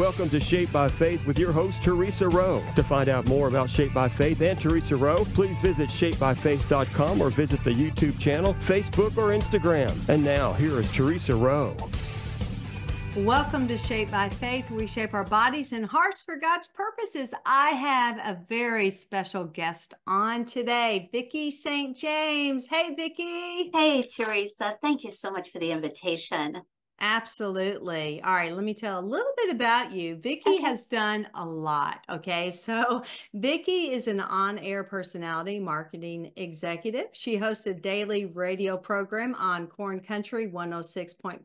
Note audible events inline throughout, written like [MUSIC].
Welcome to Shaped by Faith with your host, Theresa Rowe. To find out more about Shaped by Faith and Theresa Rowe, please visit shapedbyfaith.com or visit the YouTube channel, Facebook, or Instagram. And now, here is Theresa Rowe. Welcome to Shaped by Faith. We shape our bodies and hearts for God's purposes. I have a very special guest on today, Vicki St. James. Hey, Vicki. Hey, Theresa. Thank you so much for the invitation. Absolutely. All right, let me tell a little bit about you. Vicki has done a lot. Okay. So, [LAUGHS] Vicki is an on air personality marketing executive. She hosts a daily radio program on Corn Country 106.5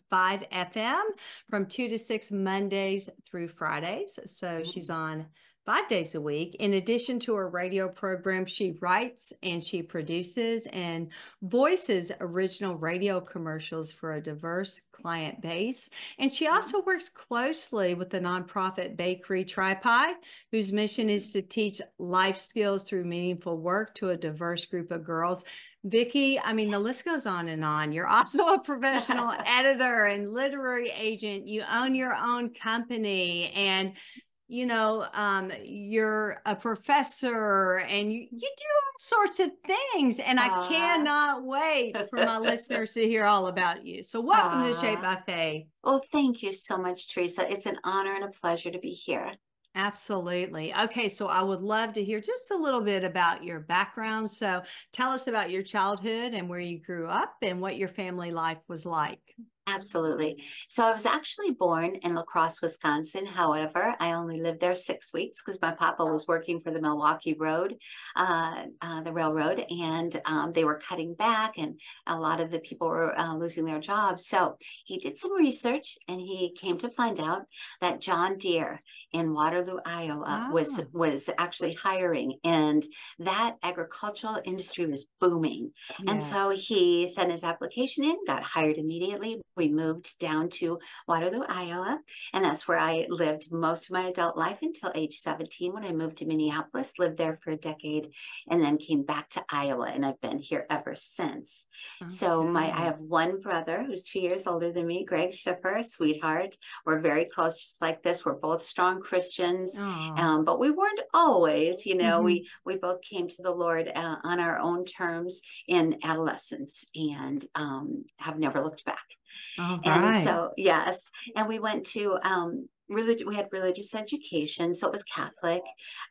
FM from 2 to 6 Mondays through Fridays. So, mm-hmm. she's on five days a week. In addition to her radio program, she writes and she produces and voices original radio commercials for a diverse client base. And she mm-hmm. also works closely with the nonprofit Bakery Tripie, whose mission is to teach life skills through meaningful work to a diverse group of girls. Vicki, I mean, the list goes on and on. You're also a professional [LAUGHS] editor and literary agent. You own your own company and you know um, you're a professor and you, you do all sorts of things and i uh, cannot wait for my [LAUGHS] listeners to hear all about you so welcome uh, to shaped by faith well thank you so much theresa it's an honor and a pleasure to be here Absolutely. Okay, so I would love to hear just a little bit about your background. So tell us about your childhood and where you grew up and what your family life was like. Absolutely. So I was actually born in La Crosse, Wisconsin. However, I only lived there six weeks because my papa was working for the Milwaukee Road, uh, uh, the railroad, and um, they were cutting back, and a lot of the people were uh, losing their jobs. So he did some research, and he came to find out that John Deere in Waterloo, Iowa, oh. was was actually hiring, and that agricultural industry was booming. Yes. And so he sent his application in, got hired immediately we moved down to Waterloo, Iowa, and that's where I lived most of my adult life until age 17 when I moved to Minneapolis, lived there for a decade, and then came back to Iowa, and I've been here ever since. Okay. So my I have one brother who's two years older than me, Greg Schiffer, sweetheart. We're very close, just like this. We're both strong Christians, um, but we weren't always. You know, mm-hmm. we we both came to the Lord uh, on our own terms in adolescence, and um, have never looked back. All and so yes, and we went to um religion we had religious education so it was catholic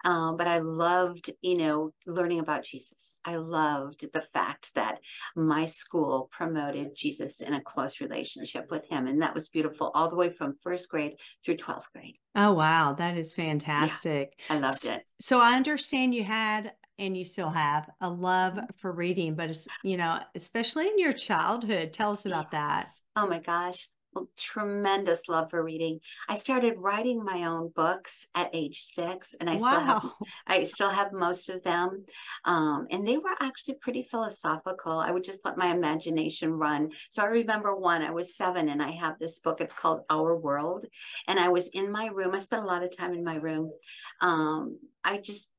um, but i loved you know learning about jesus. I loved the fact that my school promoted jesus in a close relationship with him and that was beautiful all the way from first grade through 12th grade. Oh wow. That is fantastic. Yeah, i loved it. so i understand you had and you still have a love for reading, but you know, especially in your childhood. Tell us about yes. that. Oh my gosh tremendous love for reading. I started writing my own books at age six, and I wow. still have [LAUGHS] I still have most of them. Um, and they were actually pretty philosophical. I would just let my imagination run. So I remember one. I was seven, and I have this book. It's called Our World, and I was in my room. I spent a lot of time in my room. Um, I just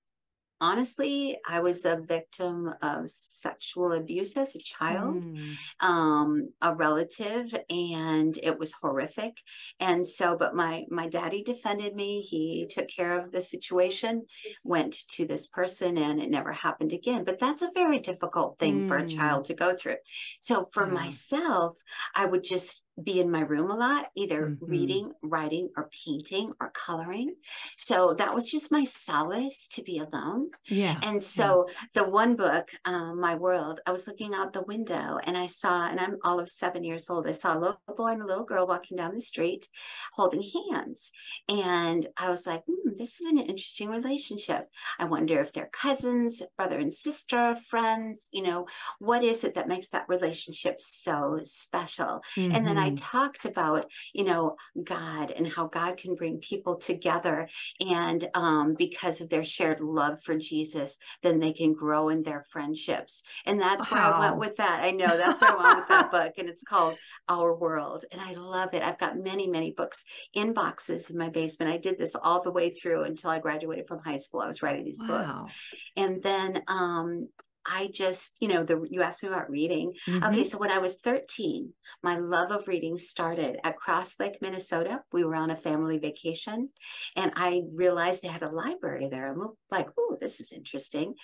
honestly, I was a victim of sexual abuse as a child, mm. um, a relative, and it was horrific. And so, but my my daddy defended me. He took care of the situation, went to this person, and it never happened again. But that's a very difficult thing mm. for a child mm. to go through. So for myself, I would just be in my room a lot, either mm-hmm. reading, writing, or painting or coloring. So that was just my solace to be alone. Yeah. And so yeah. the one book, um, My World, I was looking out the window and I saw, and I'm all of seven years old, I saw a little boy and a little girl walking down the street holding hands. And I was like, hmm, this is an interesting relationship. I wonder if they're cousins, brother and sister, friends, you know, what is it that makes that relationship so special? Mm-hmm. And then I I mm-hmm. talked about, you know, God and how God can bring people together. And um, because of their shared love for Jesus, then they can grow in their friendships. And that's wow. where I went with that. I know that's where I went with that [LAUGHS] book. And it's called Our World. And I love it. I've got many, many books in boxes in my basement. I did this all the way through until I graduated from high school. I was writing these wow. books. And then um, I just, you know, the you asked me about reading. Mhm. Okay, so when I was 13, my love of reading started at Cross Lake, Minnesota. We were on a family vacation and I realized they had a library there. I'm like, oh, this is interesting.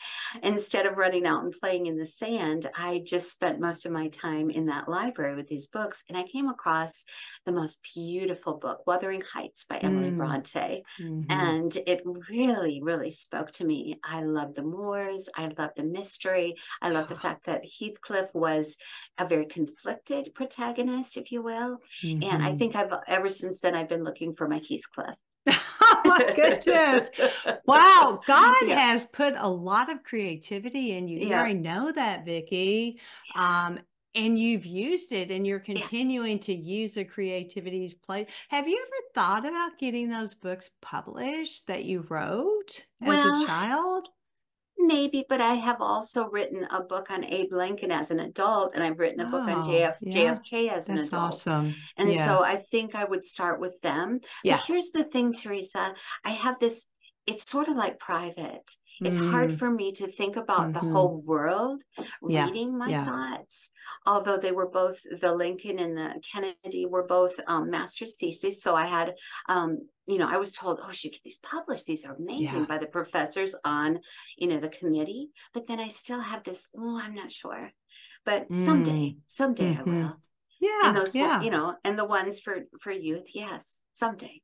Instead of running out and playing in the sand, I just spent most of my time in that library with these books. And I came across the most beautiful book, Wuthering Heights by Emily Mm. Bronte. Mhm. And it really, really spoke to me. I love the Moors. I love the mystery. I love the fact that Heathcliff was a very conflicted protagonist, if you will. And I Mhm. think I've ever since then I've been looking for my Heathcliff. [LAUGHS] oh my goodness. Wow, [LAUGHS] God Yeah. has put a lot of creativity in you. You Yeah. already know that, Vicki. Um, and you've used it and you're continuing to use the creativity play. Have you ever thought about getting those books published that you wrote as a child? Maybe, but I have also written a book on Abe Lincoln as an adult, and I've written a book on Oh, JF, yeah. JFK as an That's adult. awesome. And so I think I would start with them. Yeah. But here's the thing, Theresa. I have this, it's sort of like private. It's hard Mm, for me to think about the mhm. whole world Yeah, reading my yeah. thoughts. Although they were both, the Lincoln and the Kennedy were both um, master's thesis. So I had, um, you know, I was told, oh, should get these published. These are amazing Yeah. by the professors on, you know, the committee. But then I still have this, oh, I'm not sure. But someday, someday I mhm. will Yeah, and those yeah. you know and the ones for for youth yes someday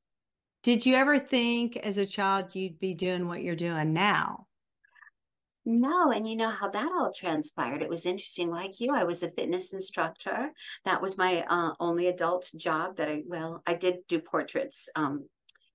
Did you ever think as a child you'd be doing what you're doing now? No and you know how that all transpired. It was interesting. Like you i was a fitness instructor. That was my uh, only adult job that i well i did do portraits um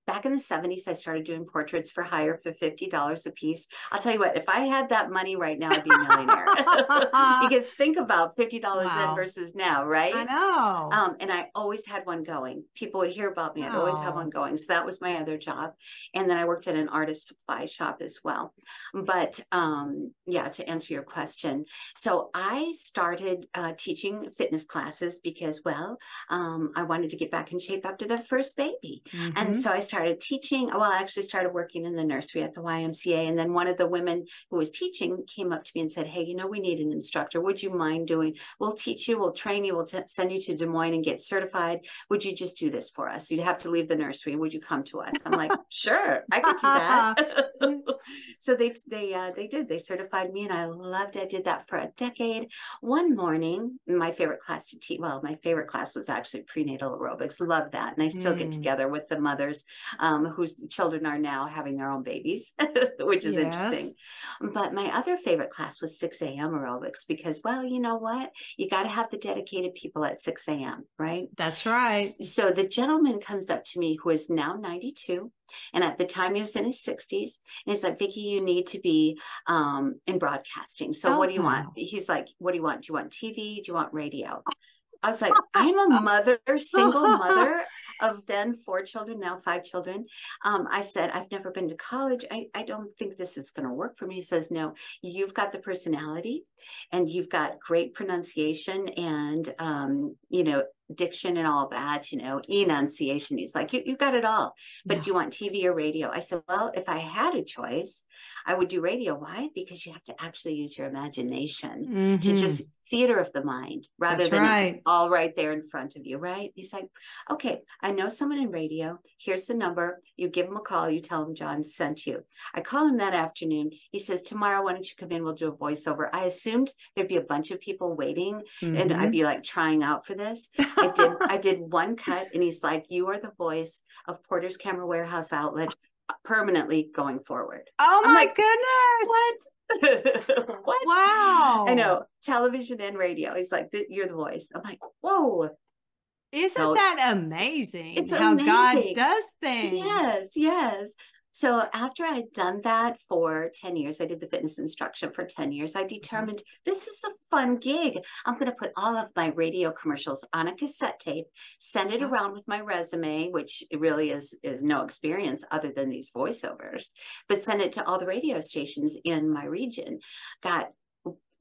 back in the 70s i started doing portraits for hire for $50 a piece i'll tell you what if i had that money right now i'd be a millionaire [LAUGHS] [LAUGHS] because think about $50 Wow. then versus now right I know. Um, and I always had one going. People would hear about me. I'd always have Oh. one going. So that was my other job. And then I worked at an artist supply shop as well. But um, yeah, to answer your question. So I started uh, teaching fitness classes because, well, um, I wanted to get back in shape after the first baby. And Mhm. so I started teaching. Well, I actually started working in the nursery at the YMCA. And then one of the women who was teaching came up to me and said, Hey, you know, we need an instructor. Would you mind doing? We'll teach you, we'll train you, we'll t- send you to Des Moines and get certified. Would you just do this for us? You'd have to leave the nursery. Would you come to us? I'm like, [LAUGHS] Sure, I could do that. [LAUGHS] [LAUGHS] so they they uh, they did. They certified me, and I loved. it. I did that for a decade. One morning, my favorite class to teach. Well, my favorite class was actually prenatal aerobics. Love that, and I still get Mm. together with the mothers um, whose children are now having their own babies, [LAUGHS] which is Yes. interesting. But my other favorite class was 6 a.m. aerobics because, well, you know what? You got to have the dedicated people at 6 a.m., right? That's right. So the gentleman comes up to me who is now 92. And at the time he was in his 60s. And he's like, Vicki, you need to be um, in broadcasting. So Oh, what do you want? He's like, what do you want? Do you want TV? Do you want radio? I was like, I'm a mother, single mother of then four children, now five children. Um, I said, I've never been to college. I, I don't think this is going to work for me. He says, No, you've got the personality and you've got great pronunciation and, um, you know, diction and all that, you know, enunciation. He's like, you, you got it all. But Yeah. do you want TV or radio? I said, Well, if I had a choice, I would do radio. Why? Because you have to actually use your imagination to Mhm. just theater of the mind rather That's than right. it's all right there in front of you, right? He's like, okay, I know someone in radio. Here's the number. You give him a call. You tell him John sent you. I call him that afternoon. He says, tomorrow, why don't you come in? We'll do a voiceover. I assumed there'd be a bunch of people waiting and Mhm. I'd be like trying out for this. I did, I did one cut and he's like, you are the voice of Porter's Camera Warehouse Outlet uh, permanently going forward. Oh I'm my like, goodness. What? [LAUGHS] what? Wow. I know television and radio. He's like, you're the voice. I'm like, whoa, Isn't So- that amazing? It's how God does things. yes, yes. So after I'd done that for 10 years, I did the fitness instruction for 10 years. I mm-hmm. determined this is a fun gig. I'm going to put all of my radio commercials on a cassette tape, send it Wow. around with my resume, which really is is no experience other than these voiceovers, but send it to all the radio stations in my region. Got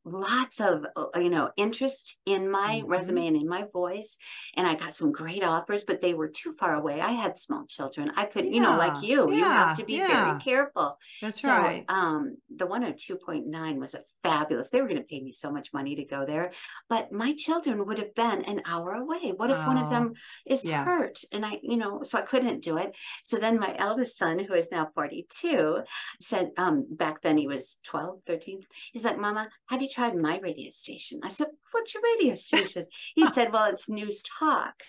lots of uh, you know interest in my Mhm. resume and in my voice and i got some great offers but they were too far away. I had small children. I could you know like Yeah, you you have to be yeah. very careful. That's so right. um the 102.9 was a fabulous they were going to pay me so much money to go there but my children would have been an hour away. What if one of Oh, them is yeah. hurt? And i you know so i couldn't do it. So then my eldest son who is now 42 said um back then he was 12 13 he's like mama have you tried my radio station i said what's your radio [LAUGHS] station he said well it's news talk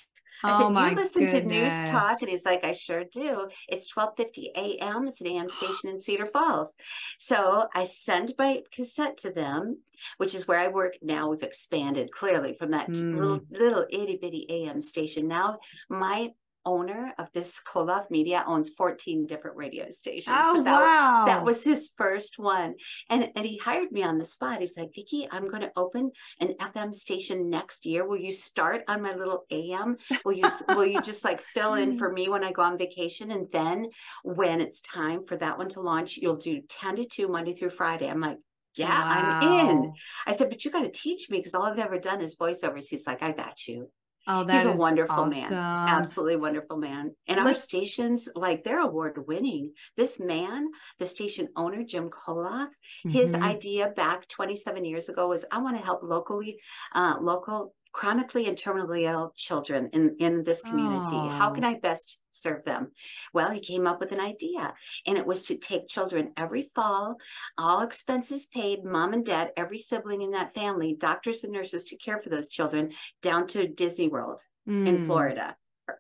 I oh said, my you listen to News. Talk? And he's like, I sure do. It's 1250 AM. It's an AM station in Cedar Falls. So I send my cassette to them, which is where I work now. We've expanded clearly from that Mm. little, little itty bitty AM station. Now my owner of this Coloff Media owns 14 different radio stations. Oh that, wow. that was his first one. And, and he hired me on the spot. He's like, Vicki, I'm going to open an FM station next year. Will you start on my little AM? Will you, [LAUGHS] will you just like fill in for mm. me when I go on vacation? And then when it's time for that one to launch, you'll do 10 to 2 Monday through Friday. I'm like, yeah, I'm in. I said, but you got to teach me because all I've ever done is voiceovers. He's like, I got you. Oh, that He's a wonderful man. Absolutely wonderful man. And our Let's- stations, like they're award winning. This man, the station owner, Jim Coloff, his Mhm. idea back 27 years ago was I want to help locally, uh, local chronically and terminally ill children in, in this community. How Oh. can I best serve them? Well, he came up with an idea and it was to take children every fall, all expenses paid, mom and dad, every sibling in that family, doctors and nurses to care for those children down to Disney World in Mm, Florida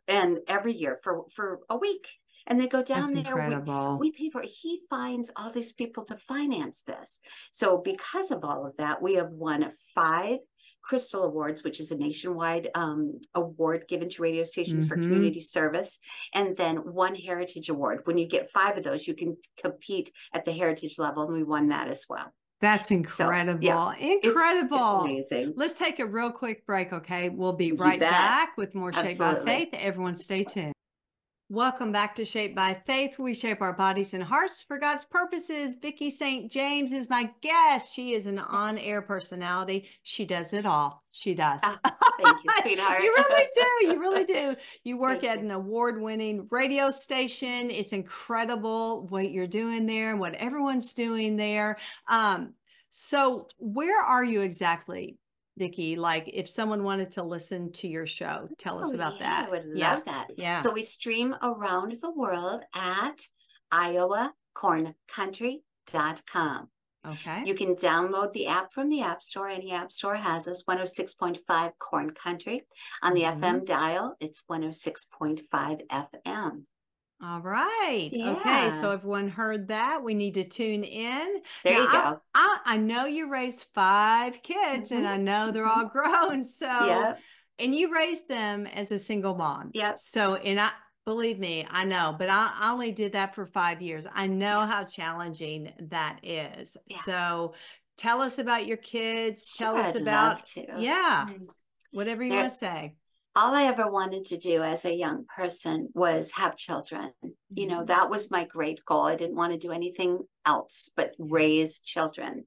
and every year for, for a week. And they go down That's there. We, incredible. we pay for it. He finds all these people to finance this. So because of all of that, we have won five Crystal Awards, which is a nationwide um, award given to radio stations for Mhm. community service, and then one Heritage Award. When you get five of those, you can compete at the Heritage level, and we won that as well. That's yeah, incredible. It's- incredible. It's, amazing. Let's take a real quick break, okay? We'll be right back with more Shaped by Faith. Everyone stay tuned. Welcome back to Shaped by Faith. We shape our bodies and hearts for God's purposes. Vicki St. James is my guest. She is an [LAUGHS] on-air personality. She does it all. She does. Ah, Thank you, [LAUGHS] sweetheart. you really do. You really do. You work Thank at you. an award winning radio station. It's incredible what you're doing there and what everyone's doing there. Um, so, where are you exactly, Vicki? Like, if someone wanted to listen to your show, tell us Oh, about yeah, that. I would yeah. love that. Yeah. So we stream around the world at iowacorncountry.com. okay. You can download the app from the App Store. Any app store has us 106.5 Corn Country. On the Mhm. FM dial, it's 106.5 FM. All right. Okay. So, everyone heard that. We need to tune in. There Now, you I- go. I, I know you raised five kids and Mhm, I know they're all grown. So, Yep. and you raised them as a single mom. Yep. So, and I believe me, I know, but I, I only did that for five years. I know how challenging that is. Yeah. So, tell us about your kids. tell us I'd about, yeah, Mm. whatever you want to say. All I ever wanted to do as a young person was have children. You know, Mhm. that was my great goal. I didn't want to do anything else but raise children.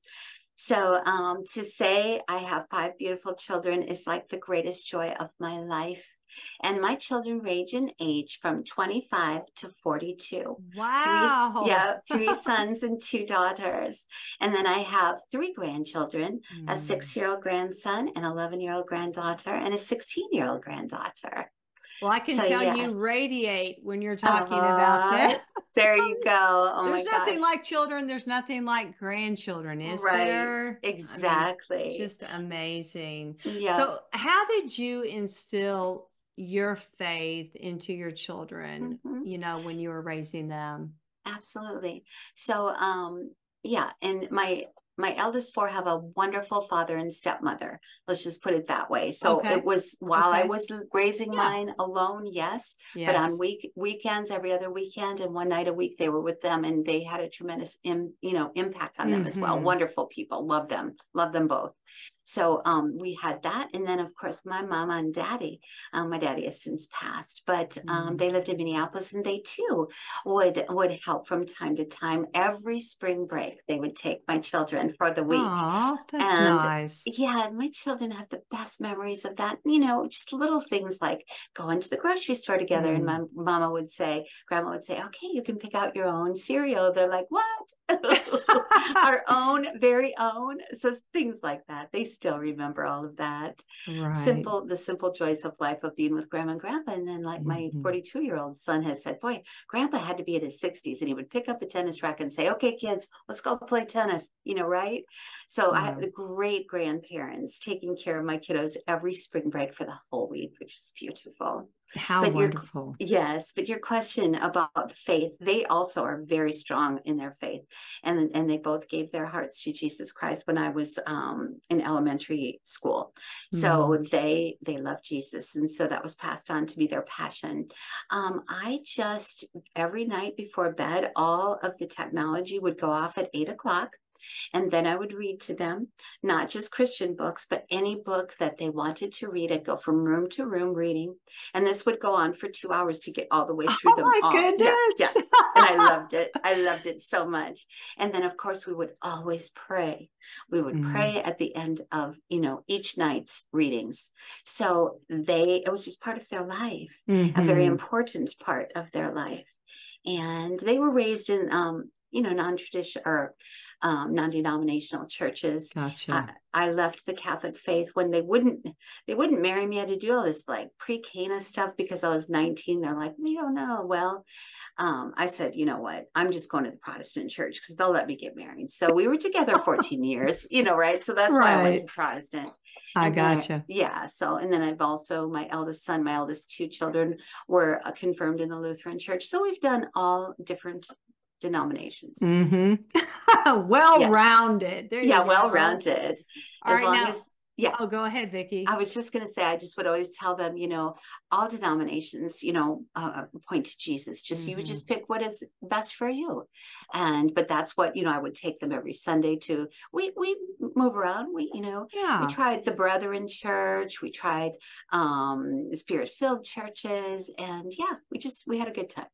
So um, to say I have five beautiful children is like the greatest joy of my life. And my children range in age from 25 to 42. Wow. Three, yeah, three [LAUGHS] sons and two daughters. And then I have three grandchildren a Mm. six year old grandson, an 11 year old granddaughter, and a 16 year old granddaughter. Well, I can So, tell yes. you radiate when you're talking about Uh-huh. that. There you [LAUGHS] go. Oh There's nothing gosh. like children. There's nothing like grandchildren, is right. there? I mean, Exactly. just amazing. yeah. So, how did you instill your faith into your children, Mhm. you know, when you were raising them? Absolutely. So um yeah, and my my eldest four have a wonderful father and stepmother. Let's just put it that way. So Okay. it was while I was raising Yeah. mine alone, yes, Yes. but on week weekends, every other weekend, and one night a week, they were with them, and they had a tremendous, Im, you know, impact on them as well. Mhm. Wonderful people, love them, love them both. So um, we had that. And then, of course, my mama and daddy, um, my daddy has since passed, but um, Mm. they lived in Minneapolis and they too would would help from time to time. Every spring break, they would take my children for the week. Oh, that's And- nice. Yeah, my children have the best memories of that. You know, just little things like going to the grocery store together, and my mama would say, Grandma would say, "Okay, you can pick out your own cereal." They're like, "What?" [LAUGHS] Our own, very own. So things like that. They still remember all of that. Right. Simple, the simple joys of life of being with Grandma and Grandpa. And then, like my Mhm. 42 year old son has said, "Boy, Grandpa had to be in his 60s, and he would pick up a tennis racket and say, "Okay, kids, let's go play tennis." You know, right? So I have the great grandparents taking care of my kiddos every spring break for the whole week, which is beautiful. How but wonderful. Yes, but your question about the faith, they also are very strong in their faith, and and they both gave their hearts to Jesus Christ when I was um, in elementary school. So they they love Jesus, and so that was passed on to be their passion. Um, I just every night before bed, all of the technology would go off at eight o'clock. And then I would read to them, not just Christian books, but any book that they wanted to read. I'd go from room to room reading. And this would go on for two hours to get all the way through Oh them my all. Goodness. yeah. And I loved it. I loved it so much. And then, of course, we would always pray. We would Mm. pray at the end of, you know, each night's readings. So they, it was just part of their life a very Mhm. important part of their life. And they were raised in, um, you know, non-traditional or um, non-denominational churches. Gotcha. I, I left the Catholic faith when they wouldn't they wouldn't marry me. I had to do all this like pre-Cana stuff because I was 19. They're like, we don't know. Well, um, I said, you know what? I'm just going to the Protestant church because they'll let me get married. So we were together 14 [LAUGHS] years, you know, right? So that's why I went to Protestant. I And gotcha. yeah. So, and then I've also, my eldest son, my eldest two children were uh, confirmed in the Lutheran church. So we've done all different denominations. hmm [LAUGHS] well rounded. Yeah, well rounded. All As right, long now- as, yeah. Oh, go ahead, Vicki. I was just going to say, I just would always tell them, you know, all denominations, you know, uh, point to Jesus. Just you would Mhm. just pick what is best for you, and but that's what you know. I would take them every Sunday to. We we move around. We you know yeah. we tried the Brethren Church. We tried um Spirit filled churches, and yeah, we just we had a good time.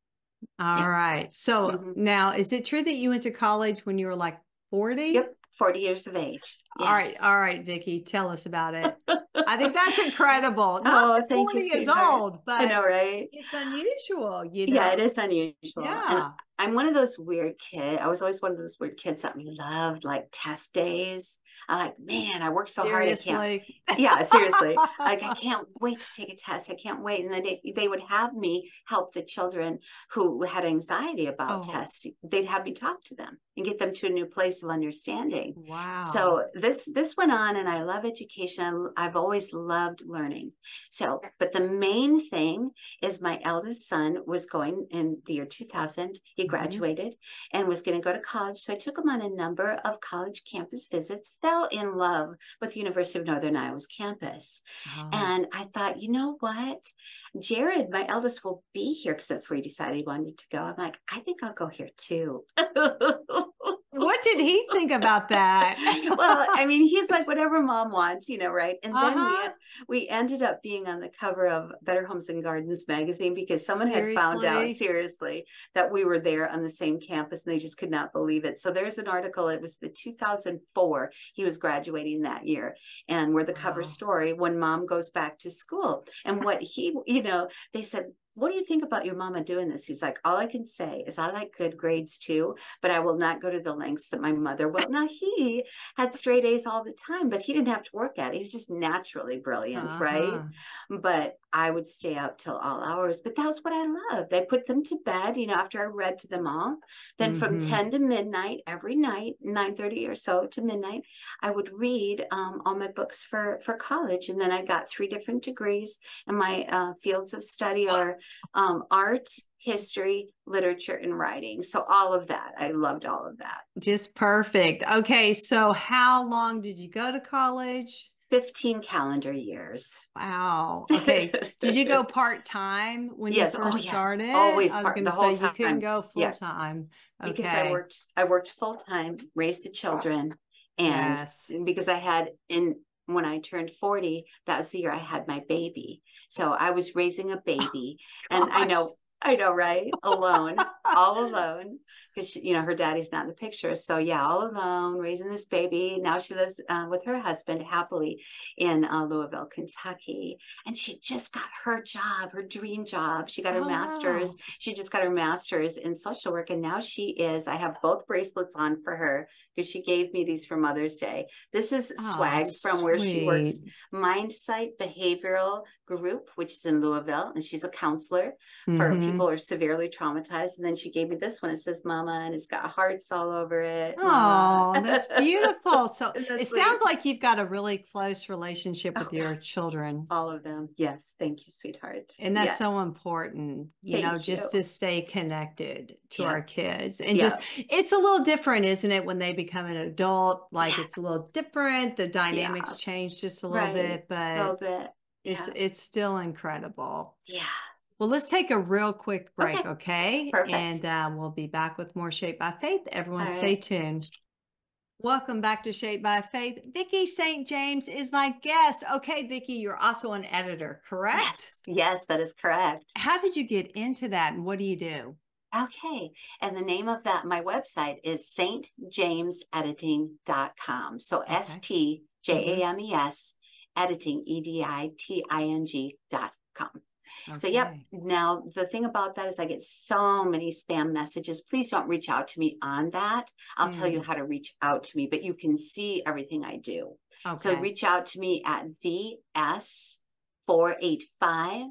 All right. So Mhm. now, is it true that you went to college when you were like 40? Yep, forty years of age. All right. Yes. All right, Vicki, tell us about it. [LAUGHS] I think that's incredible. [LAUGHS] Not Oh, thank you, 40 years old, but I know, right? it's unusual, you know? Yeah, it is unusual. And Yeah. I'm one of those weird kids. I was always one of those weird kids that loved like test days. I like, man, I worked so hard. I can't. [LAUGHS] Yeah, seriously. [LAUGHS] Like I can't wait to take a test. I can't wait. And then they, they would have me help the children who had anxiety about Oh. tests. They'd have me talk to them and get them to a new place of understanding. Wow. So this this went on, and I love education. I've always loved learning. So, but the main thing is my eldest son was going in the year 2000. He Mhm. graduated and was going to go to college. So I took him on a number of college campus visits. Fell in love with the University of Northern Iowa's campus, Oh. and I thought, you know what, Jared, my eldest, will be here because that's where he decided he wanted to go. I'm like, I think I'll go here too. [LAUGHS] what did he think about that? [LAUGHS] well, I mean, he's like whatever mom wants, you know, right? And then Uh-huh. we we ended up being on the cover of Better Homes and Gardens magazine because someone had found out Seriously? seriously that we were there on the same campus and they just could not believe it. So there's an article. It was the 2004. He was graduating that year, and we're the cover Wow. story when mom goes back to school. And what he, you know, they said. What do you think about your mama doing this? He's like, all I can say is I like good grades too, but I will not go to the lengths that my mother will. Now he had straight A's all the time, but he didn't have to work at it. He was just naturally brilliant, right? Uh-huh. But I would stay out till all hours. But that was what I loved. I put them to bed, you know, after I read to them all. Then from Mhm. 10 to midnight every night, 9:30 or so to midnight, I would read um, all my books for for college. And then I got three different degrees. And my uh, fields of study are um, art, history, literature, and writing. So all of that. I loved all of that. Just perfect. Okay, so how long did you go to college? 15 calendar years. Wow. [LAUGHS] Okay. Did you go part time when Yes. you Oh, first yes. started? Always part- the whole say you couldn't go full Yeah. time. Okay. because I worked I worked full time, raised the children, and Yes. because I had in when I turned 40, that was the year I had my baby. So I was raising a oh baby. Oh, [LAUGHS] and I know, I know, right? Alone, all alone because you know her daddy's not in the picture. So yeah, all alone raising this baby. Now she lives uh, with her husband happily in uh, Louisville, Kentucky, and she just got her job, her dream job. She got her Oh, master's. wow. She just got her master's in social work, and now she is. I have both bracelets on for her because she gave me these for Mother's Day. This is Oh, swag from where she works. sweet. Mindsight Behavioral Group, which is in Louisville, and she's a counselor for Mhm. people who are severely traumatized. And then she gave me this one. It says "Mama," and it's got hearts all over it. Oh, that's beautiful. [LAUGHS] So Isn't it sounds like you've got a really close relationship with Oh, your children. all of them. Yes, thank you, sweetheart. And that's so important, you know, Thank just to stay connected to Yeah. our kids. And Yeah. just, it's a little different, isn't it, when they become an adult? Like Yeah. it's a little different. The dynamics change just a little Right. bit, a little but bit. It's Yeah. it's still incredible. yeah. Well, let's take a real quick break, Okay. okay? Perfect. And um, we'll be back with more Shaped by Faith. Everyone, All stay right. tuned. Welcome back to Shaped by Faith. Vicki St. James is my guest. Okay, Vicki, you're also an editor, correct? Yes. Yes, that is correct. How did you get into that and what do you do? Okay. And the name of that, my website is stjamesediting.com. So S T J A M E S editing, E D I T I N G dot com. So, yep. Now, the thing about that is, I get so many spam messages. Please don't reach out to me on that. I'll tell you Mm. how to reach out to me, but you can see everything I do. So, reach out to me at VS485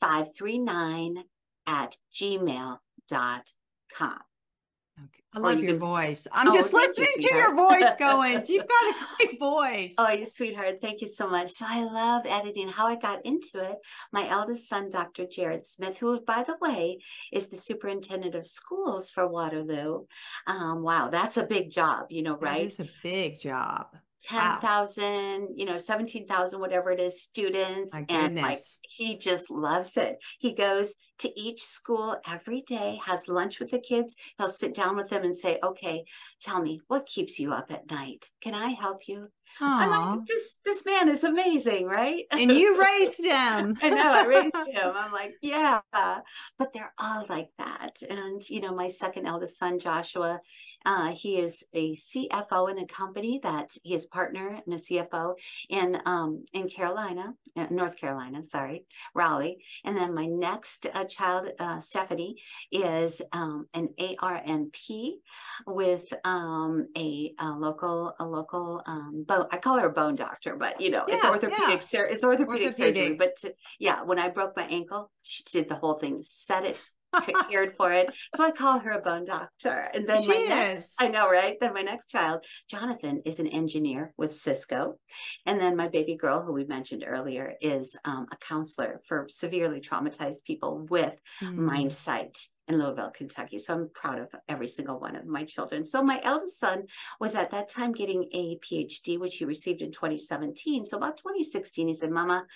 539 at gmail.com. I love you your voice. I'm Oh, just thank you, listening to your voice [LAUGHS] going, you've got a great voice. Oh, you sweetheart. Thank you so much. So I love editing. How I got into it, my eldest son, Dr. Jared Smith, who, by the way, is the superintendent of schools for Waterloo. Um, wow, that's a big job, you know, right? is a big job. 10,000, you know, 17,000, whatever it is, students. My and like, he just loves it. He goes to each school every day, has lunch with the kids. He'll sit down with them and say, okay, tell me what keeps you up at night? Can I help you? I'm like, this, this man is amazing, right? [LAUGHS] And you raised him. [LAUGHS] I know, I raised [LAUGHS] him. I'm like, yeah, but they're all like that. And, you know, my second eldest son, Joshua, uh, he is a CFO in a company that he is partner and a CFO in, um, in Carolina, uh, North Carolina, sorry, Raleigh. And then my next uh, child, uh, Stephanie, is um, an ARNP with um, a, a local, a local, um, I call her a bone doctor, but you know, it's orthopedic, yeah. sur- it's orthopedic, surgery. But to, yeah, when I broke my ankle, she did the whole thing, set it, cared for it. So I call her a bone doctor. And then my She next, is. I know, right? Then my next child, Jonathan, is an engineer with Cisco. And then my baby girl, who we mentioned earlier, is um, a counselor for severely traumatized people with Mm. Mindsight in Louisville, Kentucky. So I'm proud of every single one of my children. So my eldest son was at that time getting a PhD, which he received in 2017. So about 2016, he said, Mama,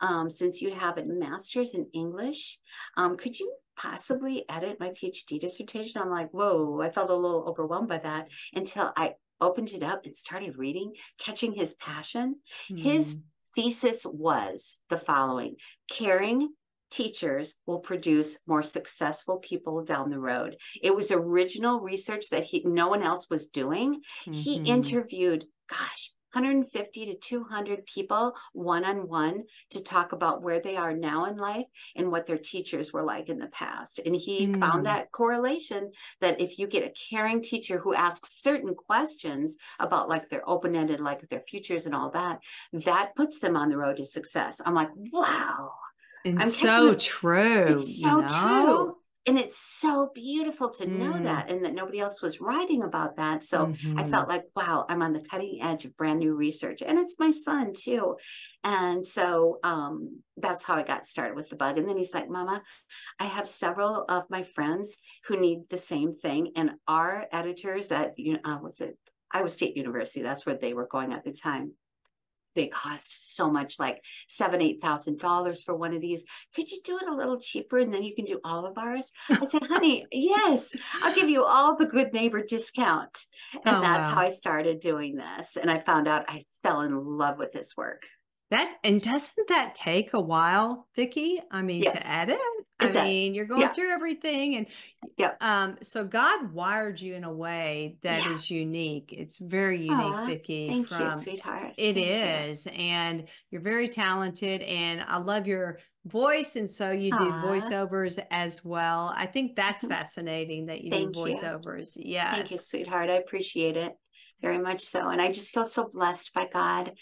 um, since you have a master's in English, um, could you possibly edit my PhD dissertation? I'm like, whoa, I felt a little overwhelmed by that until I opened it up and started reading, catching his passion. His Mm. thesis was the following caring teachers will produce more successful people down the road it was original research that he no one else was doing he Mhm. interviewed gosh 150 to 200 people one-on-one to talk about where they are now in life and what their teachers were like in the past and he Mm. found that correlation that if you get a caring teacher who asks certain questions about like their open-ended like their futures and all that that puts them on the road to success i'm like wow And I'm so it. true. it's you so know? true and it's so beautiful to know Mm. that and that nobody else was writing about that so I Mhm. felt like, wow, I'm on the cutting edge of brand new research. And it's my son too. And so um, that's how I got started with the bug. And then he's like, Mama, I have several of my friends who need the same thing. And our editors at, you know, uh, what's it? Iowa State University, that's where they were going at the time. They cost so much, like seven, eight thousand dollars for one of these. Could you do it a little cheaper and then you can do all of ours? I said, honey, [LAUGHS] yes, I'll give you all the good neighbor discount. And Oh, that's wow. how I started doing this. And I found out I fell in love with this work. That and doesn't that take a while, Vicki? I mean, Yes. to edit. It I does. mean, you're going Yeah. through everything, and yeah. um, so God wired you in a way that is Yeah. unique. It's very unique, Aw, Vicki. Thank you, sweetheart. It Thank you. and you're very talented, and I love your voice, and so you do Aw. voiceovers as well. I think that's [LAUGHS] fascinating that you Thank do voiceovers. Yes. Thank you, sweetheart. I appreciate it very much so. And I just feel so blessed by God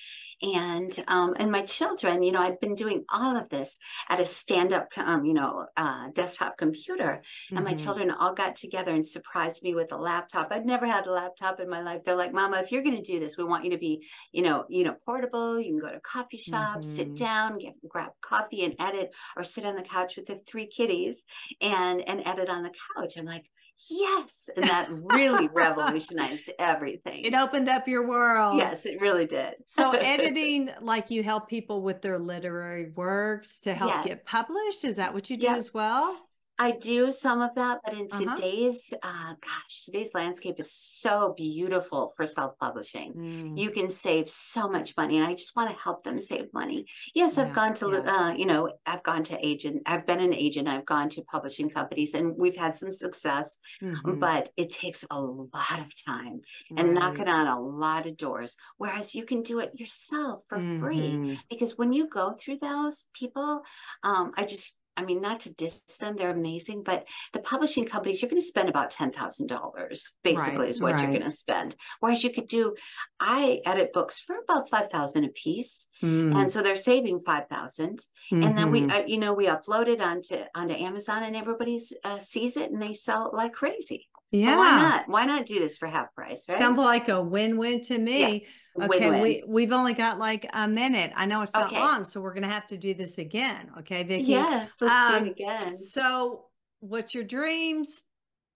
and um and my children, you know, I've been doing all of this at a stand-up um, you know, uh desktop computer. And my Mhm. children all got together and surprised me with a laptop. I'd never had a laptop in my life. They're like, Mama, if you're gonna do this, we want you to be, you know, you know, portable. You can go to coffee shop, sit Mhm. down, get grab coffee and edit, or sit on the couch with the three kitties and and edit on the couch. I'm like, yes. And [LAUGHS] that really revolutionized everything. It opened up your world. Yes, it really did. So [LAUGHS] editing, like you help people with their literary works to help get published. Is that what you do Yep. as well? I do some of that, but in Uh-huh. today's, uh, gosh, today's landscape is so beautiful for self-publishing. Mm, You can save so much money, and I just want to help them save money. Yes, Yeah, I've gone to, yeah. uh, you know, I've gone to agent, I've been an agent, I've gone to publishing companies, and we've had some success, mhm, but it takes a lot of time and knocking on a lot of doors. Whereas you can do it yourself for free. Mhm. because when you go through those people um i just i mean not to diss them they're amazing but the publishing companies you're going to spend about $10000 basically Right, is what you're going to spend. Whereas you could do i edit books for about 5000 a piece Mm, and so they're saving 5000 and then we mhm. uh, you know we upload it onto onto amazon and everybody uh, sees it and they sell it like crazy yeah. so why not why not do this for half price right Sounds like a win-win to me. Okay, Win-win. we we've only got like a minute. I know it's not Okay. long, so we're gonna have to do this again. Okay, Vicki. yes let's do Um, it again So, what's your dreams?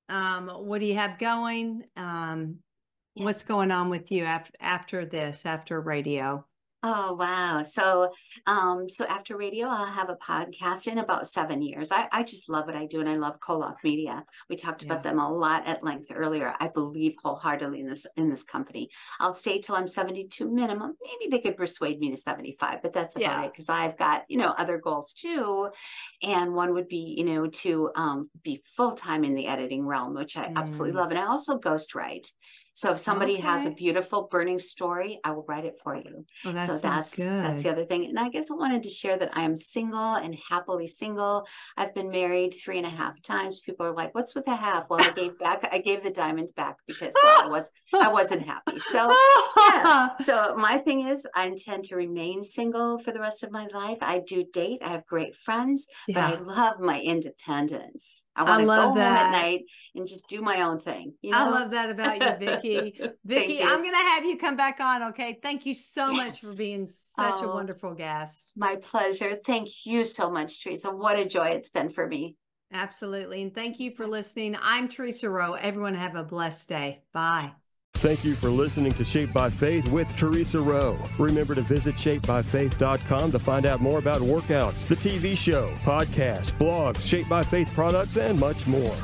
Um, what do you have going? Um, what's going on with you after after this, after radio? Oh wow. So um so after radio I'll have a podcast in about seven years. I, I just love what I do and I love Coloff Media. We talked Yeah. about them a lot at length earlier. I believe wholeheartedly in this in this company. I'll stay till I'm 72 minimum. Maybe they could persuade me to 75, but that's about Yeah. it because I've got, you know, other goals too. And one would be, you know, to um be full-time in the editing realm, which I absolutely Mm. love. And I also ghostwrite. So if somebody has a beautiful burning story, I will write it for you. Oh, that so that's good. that's the other thing and i guess i wanted to share that i am single and happily single. I've been married three and a half times. People are like what's with the half? Well i gave back i gave the diamond back because well, i was [LAUGHS] i wasn't happy. So yeah. [LAUGHS] so my thing is i intend to remain single for the rest of my life. I do date i have great friends but i love my independence. I I want to go love home that. at night and just do my own thing you know? I love that about you, Vicki. [LAUGHS] Thank Vicki. I'm gonna have you come back on, okay? Thank you so much for being such a Oh. wonderful guest. my pleasure thank you so much theresa what a joy it's been for me Absolutely. And thank you for listening. I'm Theresa Rowe. Everyone have a blessed day. Bye. Thank you for listening to Shaped by Faith with Theresa Rowe. Remember to visit shapedbyfaith.com to find out more about workouts, the TV show, podcasts, blogs, Shaped by Faith products, and much more.